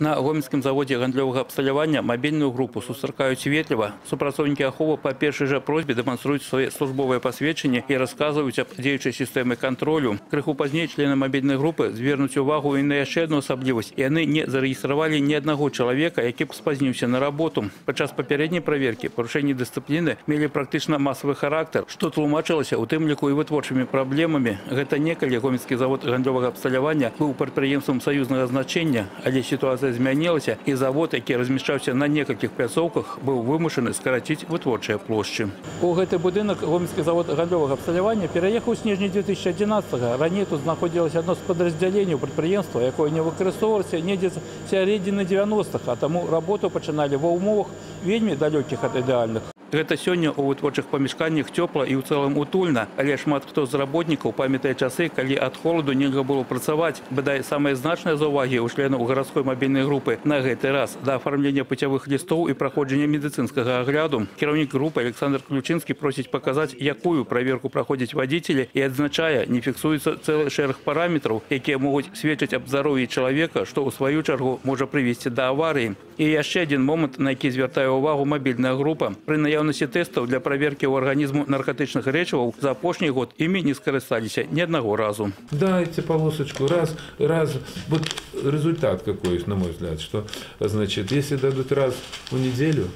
На гомельскім заводі гандлёвага абсталявання мабільную групу сустракаюць ветліва. Супрацоўнікі ахова па першай жа просьбе дэманструюць свае службовыя пасведчанні і расказваюць аб дзеючай сістэмы кантролю. Крыху пазней члены мабільнай групы звернуць увагу і на яшчэ одну асаблівасць. Яны не зарэгістравалі ні аднаго чалавека, які б спазніўся на работу. Падчас папярэдняй праверкі парушэнні дысцыпліны мелі практычна масавы характар, што тлумачылася у тым ліку і вытворчымі праблемамі. Гэта некалі гомельскі завод гандлёвага абсталявання быў прадпрыемствам саюзнага значэння, але сітуацыя змянілася і завод, які размяшчаўся на некалькіх пляцоўках, быў вымушаны скараціць вытворчыя плошчы. У гэты будынак гомельскі завод гандлёвага абсталявання пераехаў у снежні 2011 раней тут знаходзілася адно з падраздзяленняў прадпрыемства, якое не выкарыстоўвалася недзе з сярэдзіны 90-х, а таму работу пачыналі ва ўмовах вельмі далёкіх ад ідэальных. Гэта сёння ў вытворчых памяшканнях цёпла і ў цэлым утульна, але шмат хто з работнікаў памятае часы, калі ад холаду нельга было працаваць. Бадай самыя значныя заўвагі ў членаў гарадской мабільнай групы на гэты раз да афармлення путявых лістоў і праходжання медыцынскага агляду. Кіраўнік групы Александр Ключынскі просіць паказаць, якую праверку праходзяць вадзіцелі і адзначае, не фіксуецца цэлы шэраг параметраў, якія могуць сведчыць аб здароўі чалавека, што ў сваю чаргу можа прывесці да аварыі. І яшчэ адзін момант, на які звяртае ўвагу мабільная група. Пры наяўнасці тэстаў для праверкі ў арганізму наркотычных рэчываў за апошні год імі не скарысталіся ні аднаго разу. Дайте полосочку, раз, раз, вот результат какой, на мой взгляд, что, значит, если дадут раз в неделю,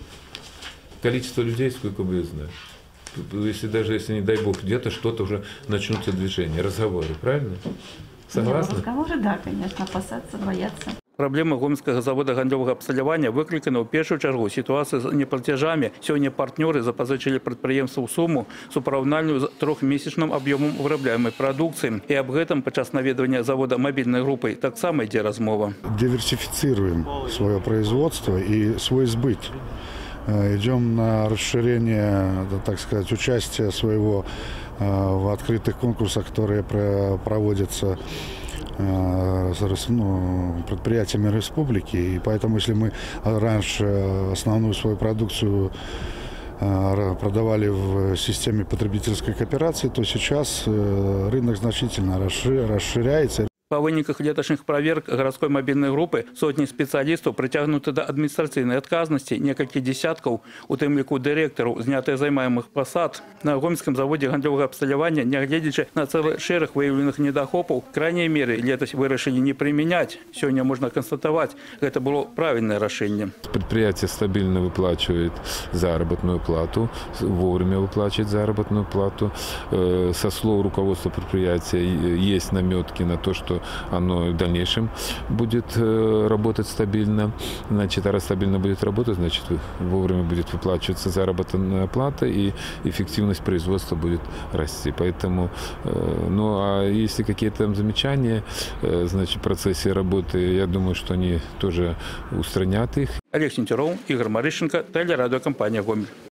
количество людей, сколько будет знать. Если даже, если не дай бог, где-то что-то уже начнутся движения, разговоры, правильно? Согласны? Разговоры, да, конечно, опасаться, бояться. Праблема гомельскага завода гандлёвага абсталявання выклікана ў першую чаргу сітуацыя з неплацяжамі. Сёння партнёры запазычылі прадпрыемству суму супраўнальную з трохмесячным аб'ёмам вырабляемай прадукцыі. І аб гэтым падчас наведвання завода мабільнай групай таксама ідзе размова. диверсифицируем свое производство и свой сбыт. Э, Идем на расширение, да, так сказать, участия своего э, в открытых конкурсах, которые про- проводятся э, с рас- ну, предприятиями республики. И поэтому, если мы раньше основную свою продукцию э, продавали в системе потребительской кооперации, то сейчас э, рынок значительно расши- расширяется. Па выніках леташніх праверак гарадской мабільнай групы сотні спецыялістаў прыцягнуты да адміністрацыйнай адказнасці некалькі дзесяткаў, у тым ліку дырэктараў, знятыя займаемых пасад. На гомельскім заводзе гандлёвага абсталявання, нягледзячы на цэлы шэраг выяўленых недахопаў, крайняй меры летась вырашылі не прымяняць. Сёння можна канстатаваць, гэта было правільнае рашэнне. Предприятие стабильно выплачивает заработную плату, вовремя выплачивает заработную плату. Э, Со слов руководства предприятия э, есть наметки на то, что оно в дальнейшем будет э, работать стабильно. Значит, а раз стабильно будет работать, значит, вы- вовремя будет выплачиваться заработная плата и эффективность производства будет расти. Поэтому, э, ну а если какие-то там замечания, э, значит, в процессе работы, я думаю, что они тоже устранят их Олег Сенцюроў, Ігор Марышенко, тэлерадыёкампанія Гомель.